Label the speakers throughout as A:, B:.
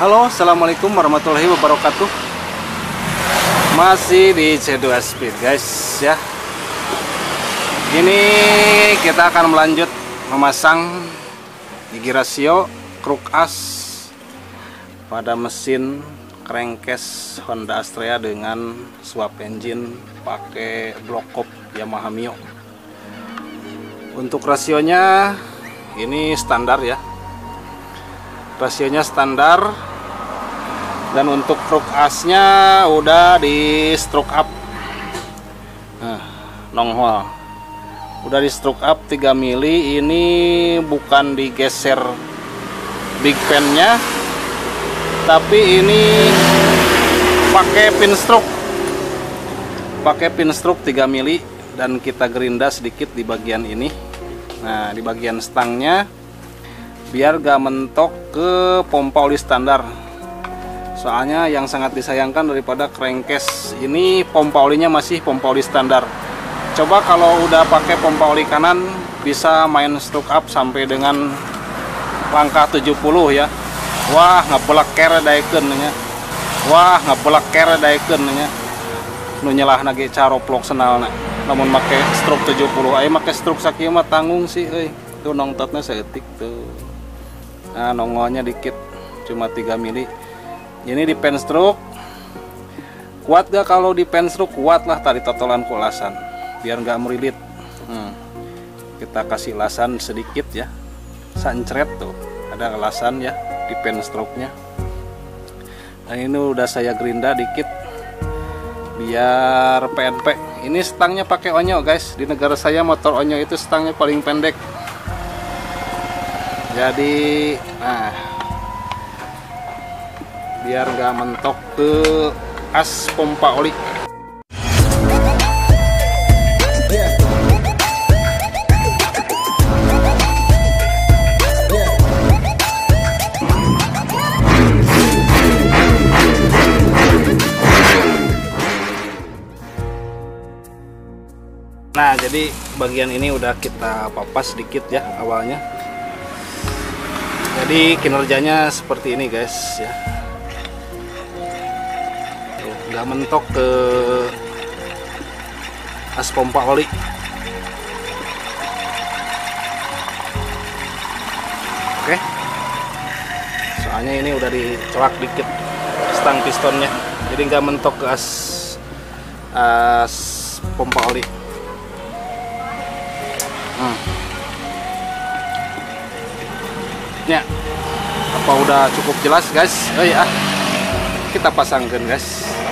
A: Halo, Assalamualaikum warahmatullahi wabarakatuh. Masih di C2 Speed guys ya. Ini kita akan melanjut memasang gigi rasio kruk as pada mesin crankcase Honda Astrea dengan swap engine pakai block cop Yamaha Mio. Untuk rasionya ini standar ya. Rasionya standar dan untuk truk asnya udah di stroke up. Nah, nonghol. Udah di stroke up 3 mili ini bukan digeser big nya tapi ini pakai pin stroke. Pakai pin stroke 3 mili dan kita gerinda sedikit di bagian ini. Nah di bagian stangnya biar gak mentok ke pompa oli standar soalnya yang sangat disayangkan daripada crankcase ini pompa olinya masih pompa oli standar. Coba kalau udah pakai pompa oli kanan bisa main stroke up sampai dengan langkah 70 ya. Wah ngebelak kere daikun nya. Wah ngebelak kere daikun nya. Nu nyelah nage caroplok senal nak namun make stroke 70 ayo make stroke sakit mah tanggung sih tuh nongtotnya seetik tuh. Nah nongolnya dikit. Cuma 3 mili ini di pen stroke. Kuat gak kalau di pen stroke? Kuat lah tadi totolan kulasan biar nggak merilit. Hmm. kita kasih lasan sedikit ya. Sancret tuh. Ada lasan ya di pen stroke nya nah ini udah saya gerinda dikit. Biar PNP ini stangnya pakai onyo guys. Di negara saya motor onyo itu stangnya paling pendek. Jadi nah biar nggak mentok ke as pompa oli Nah, jadi bagian ini udah kita papas sedikit ya awalnya. Jadi kinerjanya seperti ini guys ya nggak mentok ke as pompa oli. Oke. Soalnya ini udah dicolak dikit stang pistonnya. Jadi nggak mentok ke as as pompa oli. Hmm. ya. Apa udah cukup jelas guys? Oh ya kita pasangkan guys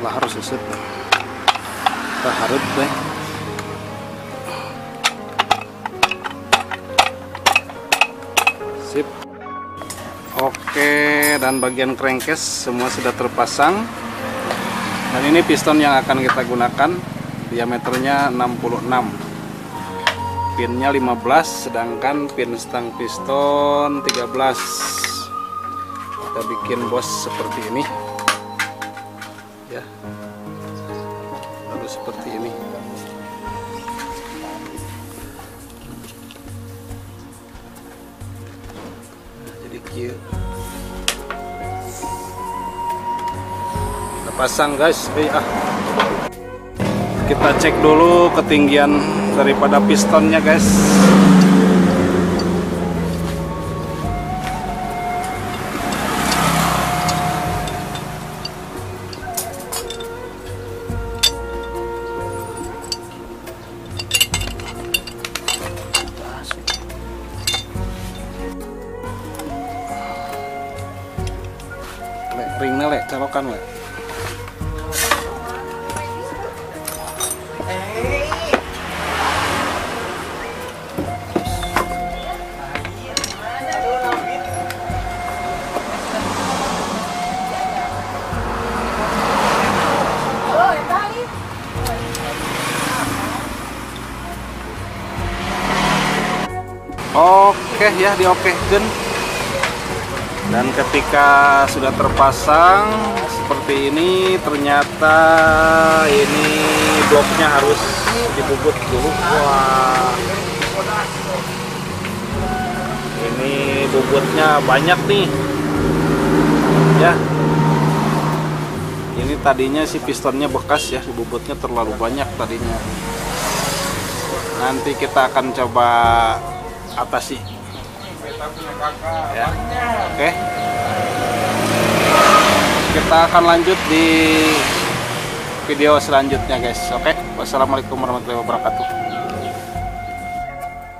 A: lah harus seset kita harus sip. Oke dan bagian crankcase semua sudah terpasang. Dan ini piston yang akan kita gunakan. Diameternya 66 pinnya 15 sedangkan pin stang piston 13 kita bikin bos seperti ini seperti ini. Nah, jadi kita pasang guys. Eh, ah. kita cek dulu ketinggian daripada pistonnya guys Nelek, lek, calokan lek. Oke okay, ya di oke okay dan ketika sudah terpasang seperti ini ternyata ini bloknya harus dibubut dulu. Wah. Ini bubutnya banyak nih. Ya. Ini tadinya si pistonnya bekas ya bubutnya terlalu banyak tadinya. Nanti kita akan coba atasi. Ya. Oke kita akan lanjut di video selanjutnya guys. Oke wassalamualaikum warahmatullahi wabarakatuh